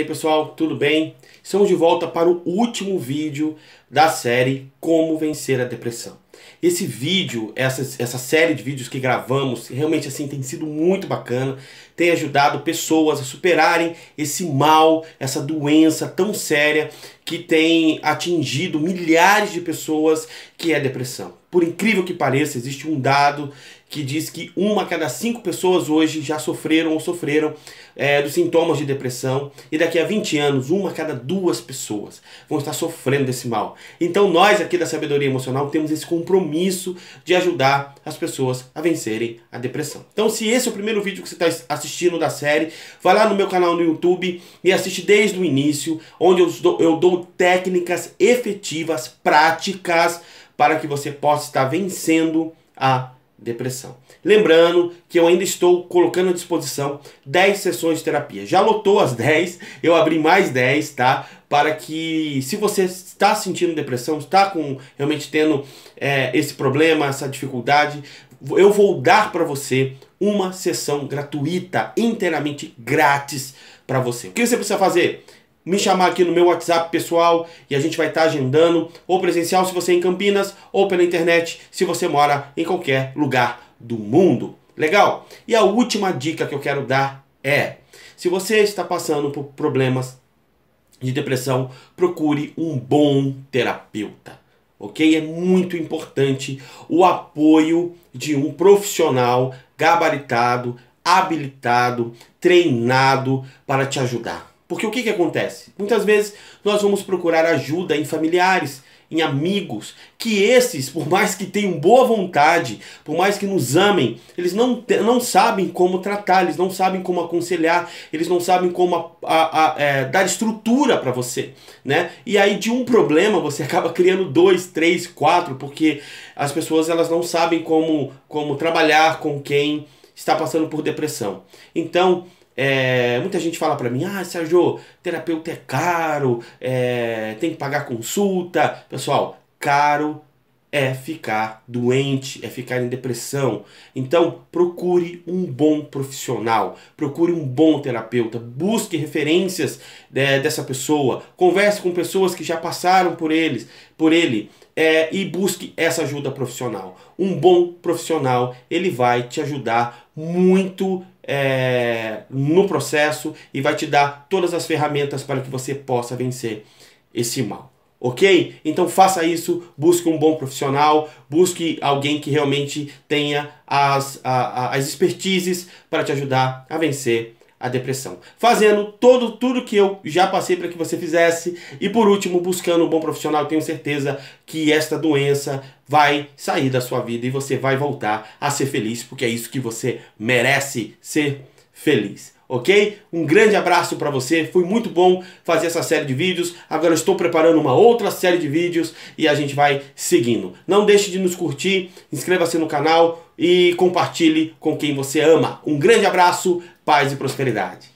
E aí pessoal, tudo bem? Estamos de volta para o último vídeo da série Como Vencer a Depressão. Esse vídeo, essa, essa série de vídeos que gravamos, realmente assim tem sido muito bacana, tem ajudado pessoas a superarem esse mal, essa doença tão séria que tem atingido milhares de pessoas, que é a depressão. Por incrível que pareça, existe um dado que diz que uma a cada cinco pessoas hoje já sofreram ou sofreram é, dos sintomas de depressão e daqui a 20 anos, uma a cada duas pessoas vão estar sofrendo desse mal. Então nós aqui da Sabedoria Emocional temos esse compromisso de ajudar as pessoas a vencerem a depressão. Então se esse é o primeiro vídeo que você está assistindo da série, vai lá no meu canal no YouTube e assiste desde o início, onde eu dou, eu dou técnicas efetivas, práticas, para que você possa estar vencendo a depressão. Lembrando que eu ainda estou colocando à disposição 10 sessões de terapia. Já lotou as 10, eu abri mais 10, tá? Para que, se você está sentindo depressão, está com realmente tendo é, esse problema, essa dificuldade, eu vou dar para você uma sessão gratuita, inteiramente grátis para você. O que você precisa fazer? Me chamar aqui no meu WhatsApp pessoal e a gente vai estar tá agendando, ou presencial se você é em Campinas, ou pela internet se você mora em qualquer lugar do mundo. Legal? E a última dica que eu quero dar é: se você está passando por problemas de depressão, procure um bom terapeuta. Ok? É muito importante o apoio de um profissional gabaritado, habilitado, treinado para te ajudar. Porque o que, que acontece? Muitas vezes nós vamos procurar ajuda em familiares, em amigos, que esses, por mais que tenham boa vontade, por mais que nos amem, eles não, não sabem como tratar, eles não sabem como aconselhar, eles não sabem como a, a, a, é, dar estrutura para você, né? E aí de um problema você acaba criando dois, três, quatro, porque as pessoas elas não sabem como, como trabalhar com quem está passando por depressão. Então, é, muita gente fala para mim, ah, Sérgio, terapeuta é caro, é, tem que pagar consulta. Pessoal, caro é ficar doente, é ficar em depressão. Então, procure um bom profissional, procure um bom terapeuta, busque referências é, dessa pessoa, converse com pessoas que já passaram por eles, por ele. É, e busque essa ajuda profissional. Um bom profissional ele vai te ajudar muito é, no processo e vai te dar todas as ferramentas para que você possa vencer esse mal. Ok? Então faça isso, busque um bom profissional, busque alguém que realmente tenha as, a, as expertises para te ajudar a vencer a depressão. Fazendo todo tudo que eu já passei para que você fizesse e por último buscando um bom profissional, tenho certeza que esta doença vai sair da sua vida e você vai voltar a ser feliz, porque é isso que você merece ser feliz. Ok? Um grande abraço para você. Foi muito bom fazer essa série de vídeos. Agora estou preparando uma outra série de vídeos e a gente vai seguindo. Não deixe de nos curtir, inscreva-se no canal e compartilhe com quem você ama. Um grande abraço, paz e prosperidade.